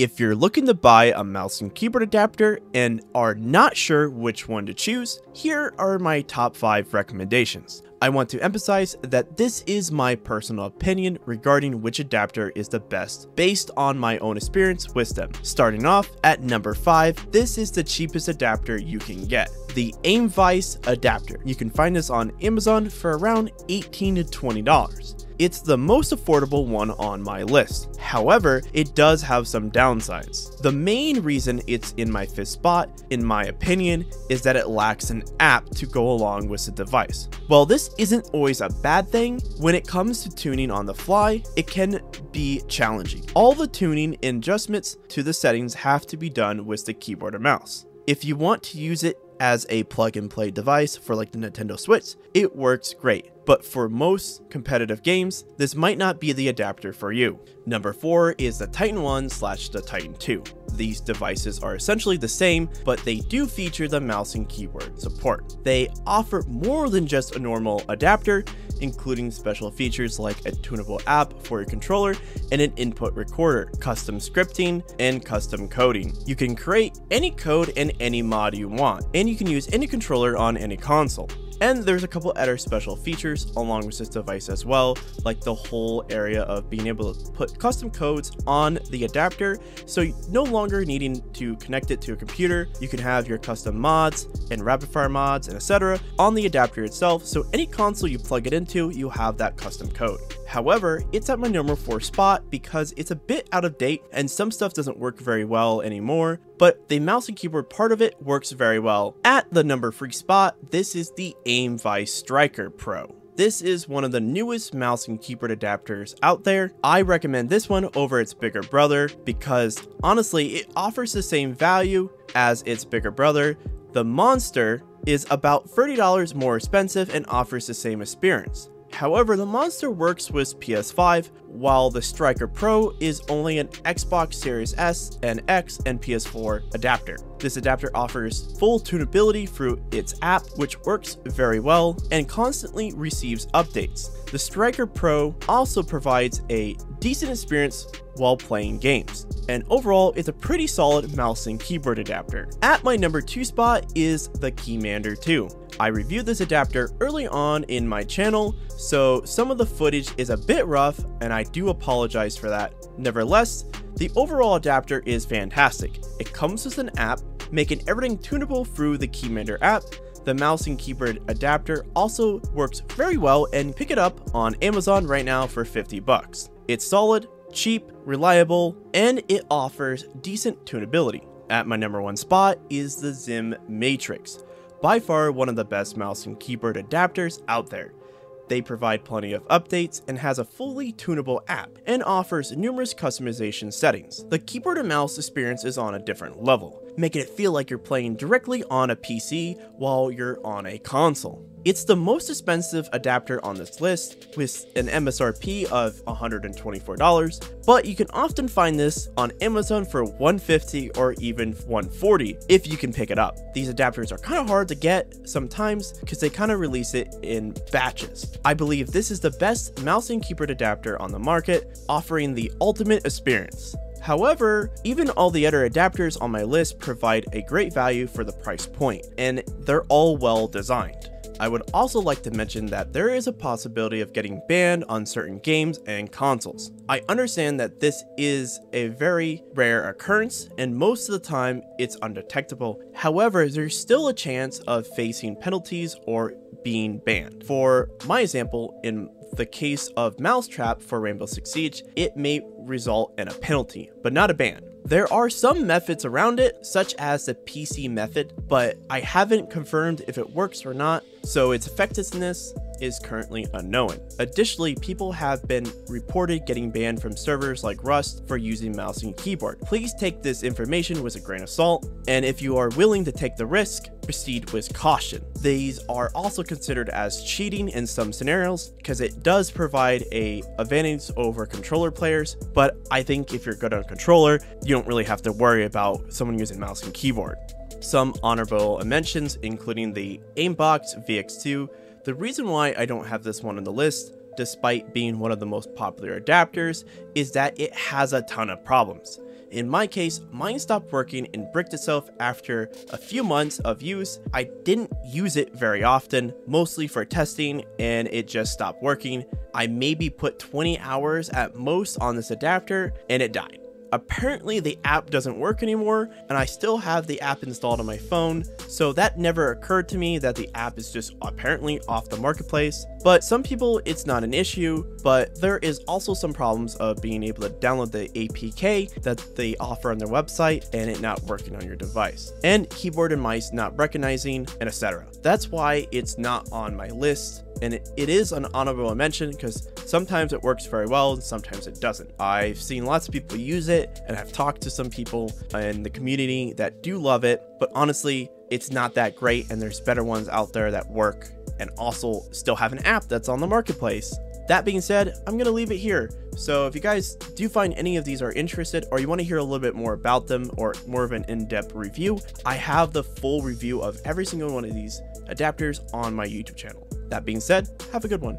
If you're looking to buy a mouse and keyboard adapter and are not sure which one to choose, here are my top 5 recommendations. I want to emphasize that this is my personal opinion regarding which adapter is the best based on my own experience with them. Starting off at number 5, this is the cheapest adapter you can get. The Aimvice adapter. You can find this on Amazon for around 18 to $20. It's the most affordable one on my list. However, it does have some downsides. The main reason it's in my fifth spot, in my opinion, is that it lacks an app to go along with the device. While this isn't always a bad thing, when it comes to tuning on the fly, it can be challenging. All the tuning and adjustments to the settings have to be done with the keyboard or mouse. If you want to use it as a plug and play device for like the Nintendo Switch, it works great. But for most competitive games, this might not be the adapter for you. Number 4 is the Titan 1 slash the Titan 2. These devices are essentially the same, but they do feature the mouse and keyboard support. They offer more than just a normal adapter, including special features like a tunable app for your controller and an input recorder, custom scripting, and custom coding. You can create any code and any mod you want, and you can use any controller on any console. And there's a couple other special features along with this device as well, like the whole area of being able to put custom codes on the adapter, so no longer needing to connect it to a computer, you can have your custom mods and rapid fire mods and etc. on the adapter itself, so any console you plug it into, you have that custom code. However, it's at my number 4 spot because it's a bit out of date and some stuff doesn't work very well anymore, but the mouse and keyboard part of it works very well. At the number 3 spot, this is the Aimvice Striker Pro. This is one of the newest mouse and keyboard adapters out there. I recommend this one over its bigger brother because honestly, it offers the same value as its bigger brother. The Monster is about $30 more expensive and offers the same experience. However, the Monster works with PS5, while the Striker Pro is only an Xbox Series S and X and PS4 adapter. This adapter offers full tunability through its app, which works very well and constantly receives updates. The Striker Pro also provides a decent experience while playing games, and overall it's a pretty solid mouse and keyboard adapter. At my number 2 spot is the Keymander 2. I reviewed this adapter early on in my channel, so some of the footage is a bit rough and I do apologize for that. Nevertheless, the overall adapter is fantastic. It comes with an app, making everything tunable through the Keymander app, the mouse and keyboard adapter also works very well and pick it up on Amazon right now for 50 bucks. It's solid, cheap, reliable, and it offers decent tunability. At my number one spot is the XIM Matrix, by far one of the best mouse and keyboard adapters out there. They provide plenty of updates and has a fully tunable app and offers numerous customization settings. The keyboard and mouse experience is on a different level, making it feel like you're playing directly on a PC while you're on a console. It's the most expensive adapter on this list with an MSRP of $124, but you can often find this on Amazon for 150 or even 140 if you can pick it up. These adapters are kind of hard to get sometimes because they kind of release it in batches. I believe this is the best mouse and keyboard adapter on the market, offering the ultimate experience. However, even all the other adapters on my list provide a great value for the price point, and they're all well designed. I would also like to mention that there is a possibility of getting banned on certain games and consoles. I understand that this is a very rare occurrence and most of the time it's undetectable. However, there's still a chance of facing penalties or being banned. For my example, in the case of Mousetrap for Rainbow Six Siege, it may result in a penalty, but not a ban. There are some methods around it, such as the PC method, but I haven't confirmed if it works or not, so its effectiveness is currently unknown. Additionally, people have been reported getting banned from servers like Rust for using mouse and keyboard. Please take this information with a grain of salt, and if you are willing to take the risk, proceed with caution. These are also considered as cheating in some scenarios because it does provide a advantage over controller players, but I think if you're good on controller, you don't really have to worry about someone using mouse and keyboard. Some honorable mentions including the Aimbox VX2, the reason why I don't have this one on the list, despite being one of the most popular adapters, is that it has a ton of problems. In my case, mine stopped working and bricked itself after a few months of use. I didn't use it very often, mostly for testing, and it just stopped working. I maybe put 20 hours at most on this adapter and it died. Apparently the app doesn't work anymore and I still have the app installed on my phone, so that never occurred to me that the app is just apparently off the marketplace. But some people it's not an issue, but there is also some problems of being able to download the APK that they offer on their website and it not working on your device, and keyboard and mice not recognizing, and etc. That's why it's not on my list and it, it is an honorable mention because sometimes it works very well and sometimes it doesn't. I've seen lots of people use it and I've talked to some people in the community that do love it, but honestly, it's not that great and there's better ones out there that work and also still have an app that's on the marketplace. That being said, I'm going to leave it here. So if you guys do find any of these are interested or you want to hear a little bit more about them or more of an in-depth review, I have the full review of every single one of these adapters on my YouTube channel. That being said, have a good one.